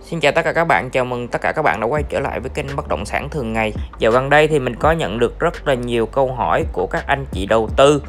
Xin chào tất cả các bạn, chào mừng tất cả các bạn đã quay trở lại với kênh bất động sản thường ngày. Dạo gần đây thì mình có nhận được rất là nhiều câu hỏi của các anh chị đầu tư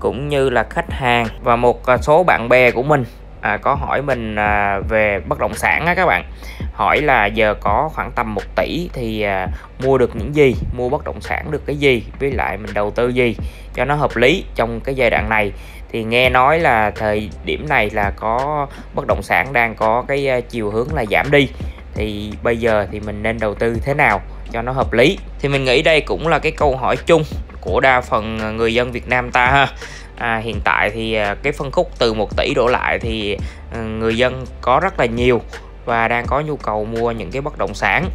cũng như là khách hàng và một à, số bạn bè của mình à, có hỏi mình à, về bất động sản á các bạn. Hỏi là giờ có khoảng tầm 1 tỷ thì à, mua được những gì, mua bất động sản được cái gì, với lại mình đầu tư gì? Cho nó hợp lý trong cái giai đoạn này. Thì nghe nói là thời điểm này là có bất động sản đang có cái à, chiều hướng là giảm đi. Thì bây giờ thì mình nên đầu tư thế nào cho nó hợp lý? Thì mình nghĩ đây cũng là cái câu hỏi chung của đa phần người dân Việt Nam ta ha à, hiện tại thì à, cái phân khúc từ 1 tỷ đổ lại thì à, người dân có rất là nhiều và đang có nhu cầu mua những cái bất động sản.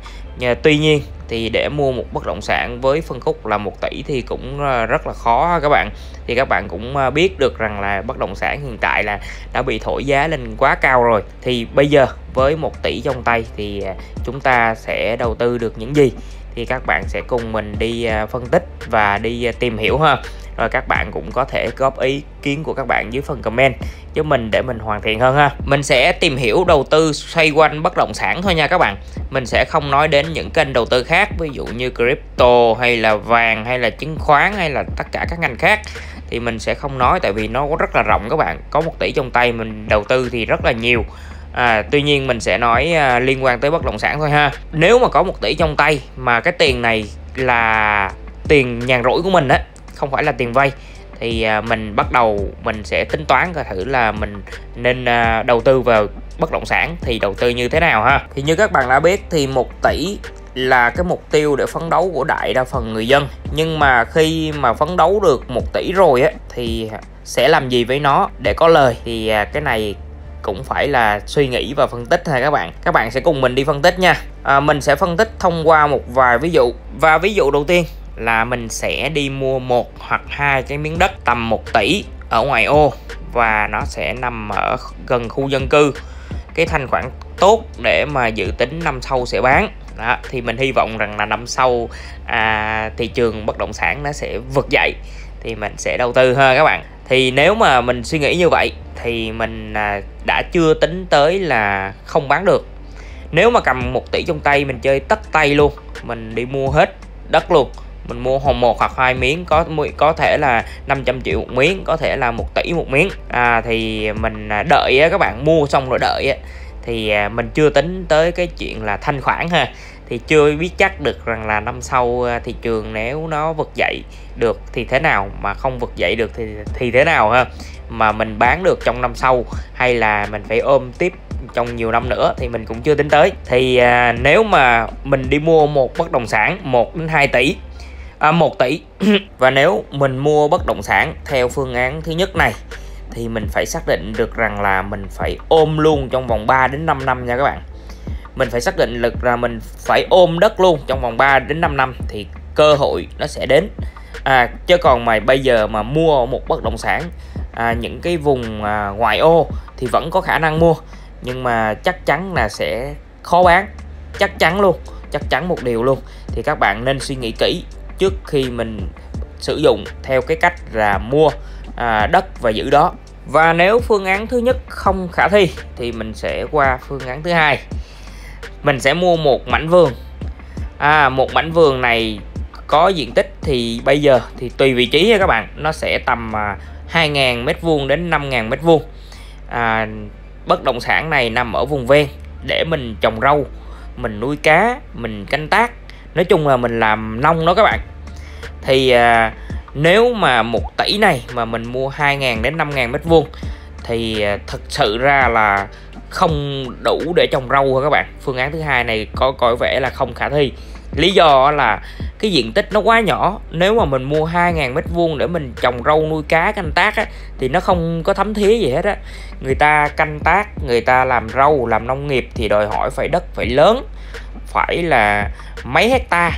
Tuy nhiên thì để mua một bất động sản với phân khúc là 1 tỷ thì cũng à, rất là khó các bạn. Thì các bạn cũng biết được rằng là bất động sản hiện tại là đã bị thổi giá lên quá cao rồi. Thì bây giờ với 1 tỷ trong tay thì chúng ta sẽ đầu tư được những gì? Thì các bạn sẽ cùng mình đi phân tích và đi tìm hiểu ha rồi các bạn cũng có thể góp ý kiến của các bạn dưới phần comment cho mình để mình hoàn thiện hơn ha. Mình sẽ tìm hiểu đầu tư xoay quanh bất động sản thôi nha các bạn. Mình sẽ không nói đến những kênh đầu tư khác ví dụ như crypto hay là vàng hay là chứng khoán hay là tất cả các ngành khác thì mình sẽ không nói tại vì nó rất là rộng các bạn. Có một tỷ trong tay mình đầu tư thì rất là nhiều. À, tuy nhiên mình sẽ nói à, liên quan tới bất động sản thôi ha. Nếu mà có một tỷ trong tay mà cái tiền này là tiền nhàn rỗi của mình á không phải là tiền vay thì à, mình bắt đầu mình sẽ tính toán coi thử là mình nên à, đầu tư vào bất động sản thì đầu tư như thế nào ha. Thì như các bạn đã biết thì 1 tỷ là cái mục tiêu để phấn đấu của đại đa phần người dân. Nhưng mà khi mà phấn đấu được 1 tỷ rồi á thì sẽ làm gì với nó để có lời? Thì à, cái này cũng phải là suy nghĩ và phân tích ha các bạn. Các bạn sẽ cùng mình đi phân tích nha. À, mình sẽ phân tích thông qua một vài ví dụ. Và ví dụ đầu tiên là mình sẽ đi mua một hoặc hai cái miếng đất tầm 1 tỷ ở ngoài ô và nó sẽ nằm ở gần khu dân cư. Cái thanh khoản tốt để mà dự tính năm sau sẽ bán. Đó, thì mình hy vọng rằng là năm sau à, thị trường bất động sản nó sẽ vực dậy thì mình sẽ đầu tư ha các bạn. Thì nếu mà mình suy nghĩ như vậy thì mình à, đã chưa tính tới là không bán được. Nếu mà cầm 1 tỷ trong tay mình chơi tất tay luôn mình đi mua hết đất luôn mình mua hồng một hoặc hai miếng có có thể là 500 triệu một miếng có thể là một tỷ một miếng. À, thì mình à, đợi các bạn mua xong rồi đợi á, thì à, mình chưa tính tới cái chuyện là thanh khoản ha. Thì chưa biết chắc được rằng là năm sau à, thị trường nếu nó vực dậy được thì thế nào mà không vực dậy được thì thì thế nào ha. Mà mình bán được trong năm sau hay là mình phải ôm tiếp trong nhiều năm nữa thì mình cũng chưa tính tới. Thì à, nếu mà mình đi mua một bất động sản 1 đến 2 tỷ à, 1 tỷ. Và nếu mình mua bất động sản theo phương án thứ nhất này thì mình phải xác định được rằng là mình phải ôm luôn trong vòng 3 đến 5 năm nha các bạn. Mình phải xác định được là mình phải ôm đất luôn trong vòng 3 đến 5 năm thì cơ hội nó sẽ đến. À, chứ còn mà bây giờ mà mua một bất động sản à, những cái vùng à, ngoại ô thì vẫn có khả năng mua. Nhưng mà chắc chắn là sẽ khó bán chắc chắn luôn chắc chắn một điều luôn. Thì các bạn nên suy nghĩ kỹ trước khi mình sử dụng theo cái cách là mua à, đất và giữ đó. Và nếu phương án thứ nhất không khả thi thì mình sẽ qua phương án thứ hai. Mình sẽ mua một mảnh vườn. À, một mảnh vườn này có diện tích thì bây giờ thì tùy vị trí nha các bạn. Nó sẽ tầm à, 2.000 mét vuông đến 5.000 mét vuông. À, bất động sản này nằm ở vùng ven để mình trồng rau mình nuôi cá mình canh tác nói chung là mình làm nông đó các bạn. Thì à, nếu mà một tỷ này mà mình mua 2.000 đến 5.000 mét vuông thì à, thật sự ra là không đủ để trồng rau hả các bạn? Phương án thứ hai này có coi vẻ là không khả thi. Lý do là cái diện tích nó quá nhỏ. Nếu mà mình mua 2.000 mét vuông để mình trồng rau nuôi cá canh tác á, thì nó không có thấm thía gì hết á. Người ta canh tác người ta làm rau làm nông nghiệp thì đòi hỏi phải đất phải lớn phải là mấy hecta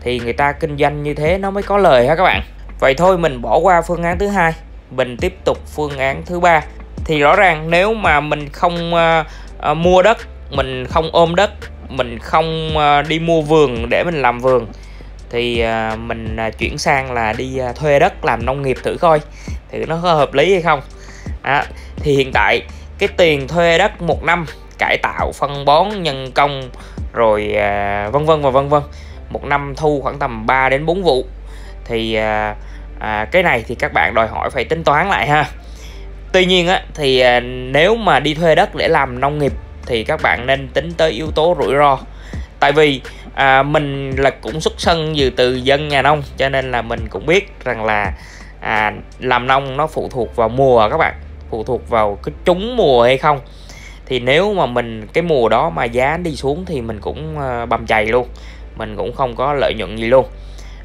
thì người ta kinh doanh như thế nó mới có lời ha các bạn? Vậy thôi mình bỏ qua phương án thứ hai. Mình tiếp tục phương án thứ ba. Thì rõ ràng nếu mà mình không uh, uh, mua đất mình không ôm đất mình không uh, đi mua vườn để mình làm vườn thì uh, mình uh, chuyển sang là đi uh, thuê đất làm nông nghiệp thử coi thử nó có hợp lý hay không. À, thì hiện tại cái tiền thuê đất một năm cải tạo phân bón nhân công rồi à, vân vân và vân vân. Một năm thu khoảng tầm 3 đến 4 vụ. Thì à, à, cái này thì các bạn đòi hỏi phải tính toán lại ha. Tuy nhiên á thì à, nếu mà đi thuê đất để làm nông nghiệp thì các bạn nên tính tới yếu tố rủi ro. Tại vì à, mình là cũng xuất thân từ từ dân nhà nông cho nên là mình cũng biết rằng là à, làm nông nó phụ thuộc vào mùa các bạn. Phụ thuộc vào cái trúng mùa hay không thì nếu mà mình cái mùa đó mà giá đi xuống thì mình cũng ờ, bầm chày luôn. Mình cũng không có lợi nhuận gì luôn.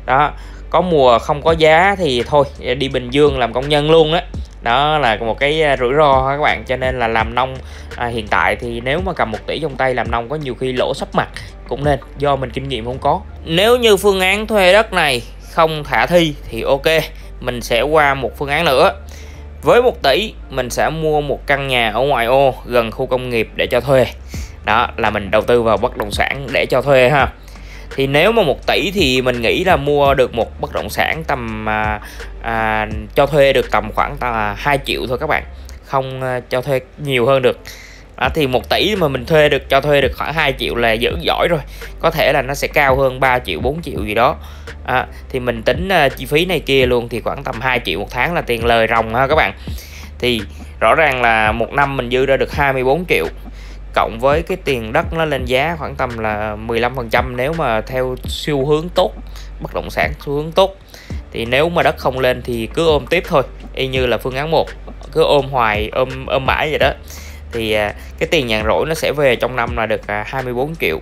Đó có mùa không có giá thì thôi đi Bình Dương làm công nhân luôn á. Đó. là một cái ờ, rủi ro các bạn. Cho nên là làm nông à, hiện tại thì nếu mà cầm một tỷ trong tay làm nông có nhiều khi lỗ sắp mặt. Cũng nên do mình kinh nghiệm không có. Nếu như phương án thuê đất này không khả thi thì ok mình sẽ qua một phương án nữa với 1 tỷ mình sẽ mua một căn nhà ở ngoại ô gần khu công nghiệp để cho thuê. Đó là mình đầu tư vào bất động sản để cho thuê ha. Thì nếu mà 1 tỷ thì mình nghĩ là mua được một bất động sản tầm à, à, cho thuê được tầm khoảng tầm 2 triệu thôi các bạn. Không à, cho thuê nhiều hơn được à, thì 1 tỷ mà mình thuê được cho thuê được khoảng 2 triệu là dữ giỏi rồi. Có thể là nó sẽ cao hơn 3 triệu 4 triệu gì đó. À, thì mình tính uh, chi phí này kia luôn thì khoảng tầm 2 triệu một tháng là tiền lời ròng ha các bạn. Thì rõ ràng là một năm mình dư ra được 24 triệu cộng với cái tiền đất nó lên giá khoảng tầm là 15% nếu mà theo xu hướng tốt bất động sản xu hướng tốt. Thì nếu mà đất không lên thì cứ ôm tiếp thôi y như là phương án 1 cứ ôm hoài ôm ôm mãi vậy đó thì à, cái tiền nhàn rỗi nó sẽ về trong năm là được à, 24 triệu.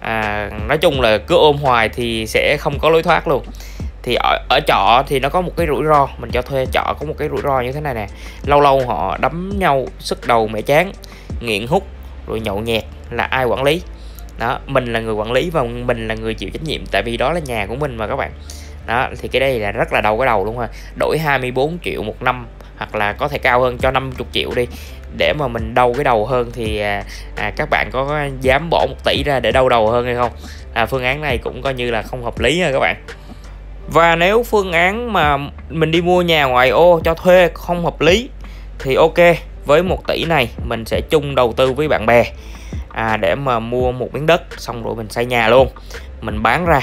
À, nói chung là cứ ôm hoài thì sẽ không có lối thoát luôn. Thì ở, ở trọ thì nó có một cái rủi ro mình cho thuê trọ có một cái rủi ro như thế này nè. Lâu lâu họ đấm nhau sức đầu mẹ chán nghiện hút rồi nhậu nhẹt là ai quản lý. Đó mình là người quản lý và mình là người chịu trách nhiệm tại vì đó là nhà của mình mà các bạn. Đó thì cái đây là rất là đầu cái đầu luôn ha. Đổi 24 triệu một năm hoặc là có thể cao hơn cho 50 triệu đi để mà mình đau cái đầu hơn thì à, à, các bạn có dám bỏ một tỷ ra để đau đầu hơn hay không? À, phương án này cũng coi như là không hợp lý nha các bạn. Và nếu phương án mà mình đi mua nhà ngoài ô cho thuê không hợp lý thì ok với một tỷ này mình sẽ chung đầu tư với bạn bè à, để mà mua một miếng đất xong rồi mình xây nhà luôn. Mình bán ra.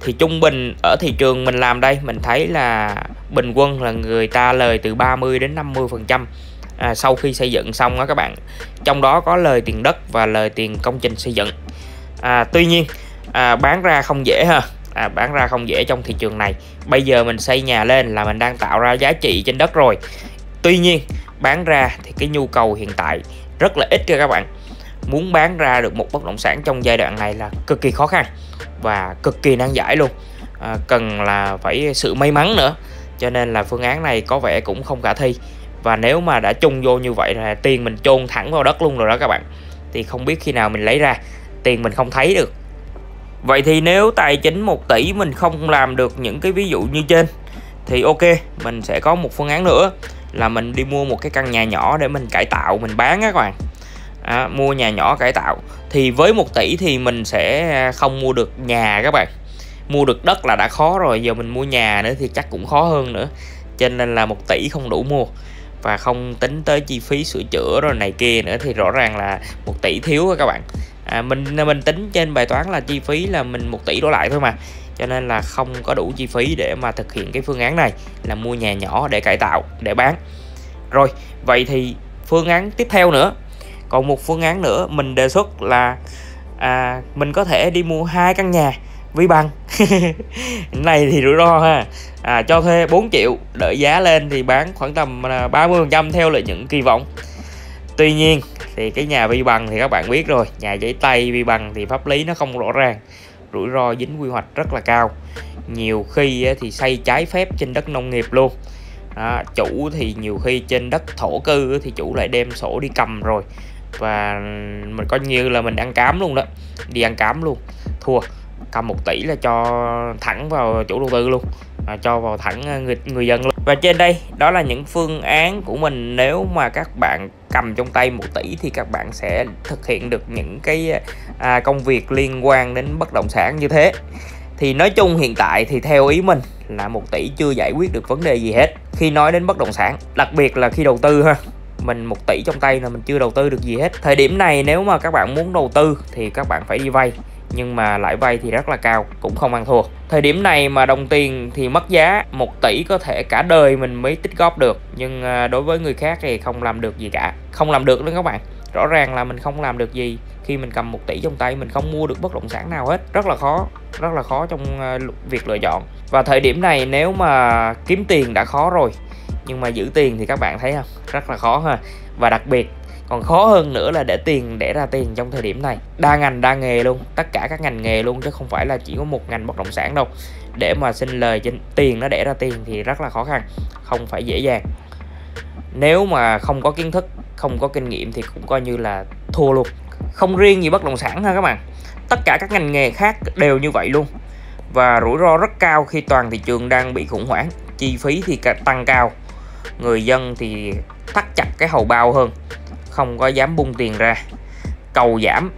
Thì trung bình ở thị trường mình làm đây mình thấy là bình quân là người ta lời từ 30 đến 50 phần trăm à, sau khi xây dựng xong đó các bạn trong đó có lời tiền đất và lời tiền công trình xây dựng. À, tuy nhiên à, bán ra không dễ ha. À, bán ra không dễ trong thị trường này. Bây giờ mình xây nhà lên là mình đang tạo ra giá trị trên đất rồi. Tuy nhiên bán ra thì cái nhu cầu hiện tại rất là ít cho các bạn. Muốn bán ra được một bất động sản trong giai đoạn này là cực kỳ khó khăn và cực kỳ nan giải luôn. À, cần là phải sự may mắn nữa. Cho nên là phương án này có vẻ cũng không khả thi và nếu mà đã chung vô như vậy là tiền mình chôn thẳng vào đất luôn rồi đó các bạn. Thì không biết khi nào mình lấy ra tiền mình không thấy được. Vậy thì nếu tài chính 1 tỷ mình không làm được những cái ví dụ như trên thì ok mình sẽ có một phương án nữa là mình đi mua một cái căn nhà nhỏ để mình cải tạo mình bán á các bạn. À, mua nhà nhỏ cải tạo. Thì với 1 tỷ thì mình sẽ à, không mua được nhà các bạn. Mua được đất là đã khó rồi giờ mình mua nhà nữa thì chắc cũng khó hơn nữa. Cho nên là 1 tỷ không đủ mua và không tính tới chi phí sửa chữa rồi này kia nữa thì rõ ràng là một tỷ thiếu các bạn. À, mình mình tính trên bài toán là chi phí là mình một tỷ đổ lại thôi mà. Cho nên là không có đủ chi phí để mà thực hiện cái phương án này là mua nhà nhỏ để cải tạo để bán. Rồi vậy thì phương án tiếp theo nữa. Còn một phương án nữa mình đề xuất là à, mình có thể đi mua hai căn nhà vi băng. Này thì rủi ro ha. À, cho thuê 4 triệu đợi giá lên thì bán khoảng tầm à, 30 phần trăm theo lợi nhuận kỳ vọng. Tuy nhiên thì cái nhà vi bằng thì các bạn biết rồi nhà giấy tay vi bằng thì pháp lý nó không rõ ràng rủi ro dính quy hoạch rất là cao. Nhiều khi thì xây trái phép trên đất nông nghiệp luôn. À, chủ thì nhiều khi trên đất thổ cư thì chủ lại đem sổ đi cầm rồi. Và mình coi như là mình ăn cám luôn đó đi ăn cám luôn. Thua cầm 1 tỷ là cho thẳng vào chủ đầu tư luôn à, cho vào thẳng à, người, người dân luôn. Và trên đây đó là những phương án của mình. Nếu mà các bạn cầm trong tay 1 tỷ thì các bạn sẽ thực hiện được những cái à, công việc liên quan đến bất động sản như thế. Thì nói chung hiện tại thì theo ý mình là 1 tỷ chưa giải quyết được vấn đề gì hết. Khi nói đến bất động sản đặc biệt là khi đầu tư ha mình một tỷ trong tay là mình chưa đầu tư được gì hết. Thời điểm này nếu mà các bạn muốn đầu tư thì các bạn phải đi vay nhưng mà lãi vay thì rất là cao, cũng không ăn thua. Thời điểm này mà đồng tiền thì mất giá 1 tỷ có thể cả đời mình mới tích góp được. Nhưng à, đối với người khác thì không làm được gì cả. Không làm được nữa các bạn. Rõ ràng là mình không làm được gì. Khi mình cầm 1 tỷ trong tay, mình không mua được bất động sản nào hết. Rất là khó, rất là khó trong à, việc lựa chọn. Và thời điểm này nếu mà kiếm tiền đã khó rồi, nhưng mà giữ tiền thì các bạn thấy không? Rất là khó ha. Và đặc biệt còn khó hơn nữa là để tiền để ra tiền trong thời điểm này. Đa ngành, đa nghề luôn. Tất cả các ngành nghề luôn, chứ không phải là chỉ có một ngành bất động sản đâu. Để mà xin lời trên, tiền nó để ra tiền thì rất là khó khăn, không phải dễ dàng. Nếu mà không có kiến thức, không có kinh nghiệm thì cũng coi như là thua luôn. Không riêng gì bất động sản ha các bạn. Tất cả các ngành nghề khác đều như vậy luôn. Và rủi ro rất cao khi toàn thị trường đang bị khủng hoảng. Chi phí thì tăng cao. Người dân thì thắt chặt cái hầu bao hơn không có dám bung tiền ra. Cầu giảm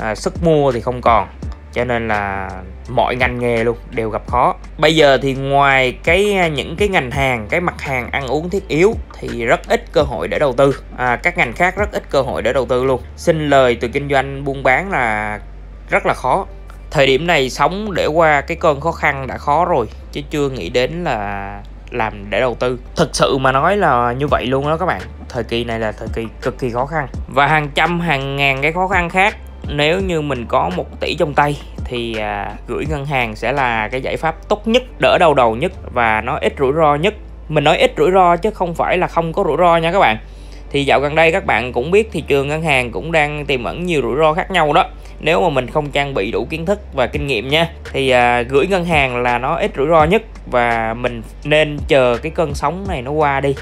à, sức mua thì không còn cho nên là mọi ngành nghề luôn đều gặp khó. Bây giờ thì ngoài cái à, những cái ngành hàng cái mặt hàng ăn uống thiết yếu thì rất ít cơ hội để đầu tư. À, các ngành khác rất ít cơ hội để đầu tư luôn. Xin lời từ kinh doanh buôn bán là rất là khó. Thời điểm này sống để qua cái cơn khó khăn đã khó rồi chứ chưa nghĩ đến là làm để đầu tư. Thực sự mà nói là như vậy luôn đó các bạn. Thời kỳ này là thời kỳ cực kỳ khó khăn. Và hàng trăm hàng ngàn cái khó khăn khác. Nếu như mình có một tỷ trong tay thì à, gửi ngân hàng sẽ là cái giải pháp tốt nhất đỡ đau đầu nhất và nó ít rủi ro nhất. Mình nói ít rủi ro chứ không phải là không có rủi ro nha các bạn. Thì dạo gần đây các bạn cũng biết thị trường ngân hàng cũng đang tiềm ẩn nhiều rủi ro khác nhau đó nếu mà mình không trang bị đủ kiến thức và kinh nghiệm nha thì à, gửi ngân hàng là nó ít rủi ro nhất và mình nên chờ cái cơn sóng này nó qua đi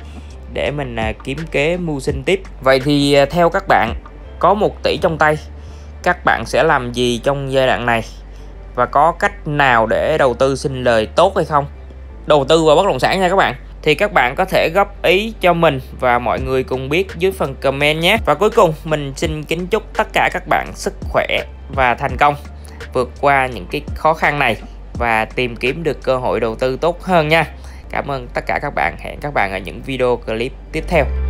để mình à, kiếm kế mưu sinh tiếp. Vậy thì à, theo các bạn có một tỷ trong tay các bạn sẽ làm gì trong giai đoạn này? Và có cách nào để đầu tư sinh lời tốt hay không? Đầu tư vào bất động sản nha các bạn thì các bạn có thể góp ý cho mình và mọi người cùng biết dưới phần comment nhé. Và cuối cùng, mình xin kính chúc tất cả các bạn sức khỏe và thành công, vượt qua những cái khó khăn này và tìm kiếm được cơ hội đầu tư tốt hơn nha. Cảm ơn tất cả các bạn. Hẹn các bạn ở những video clip tiếp theo.